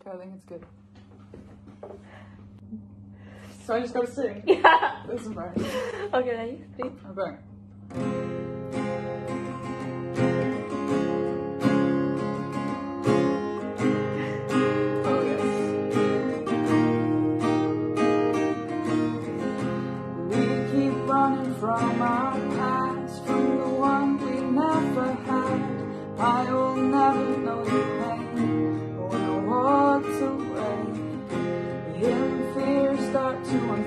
Okay, I think it's good. So I just gotta sing. Yeah. This is right. Okay, ready? Three. Okay. Oh yes. We keep running from our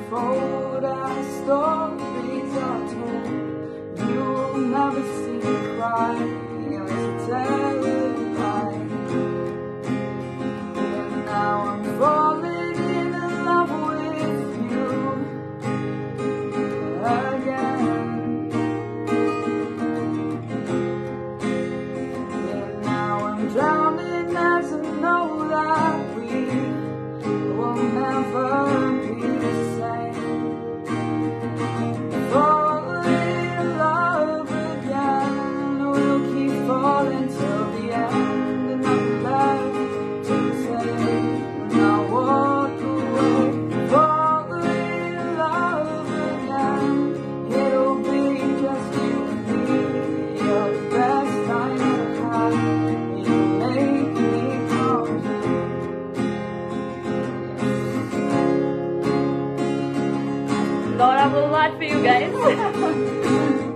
unfold as stories are told. You will never see me cry unless you tell it right. And now I'm falling in love with you again. And now I'm drowning as I know that Laura Wolvaardt for you guys.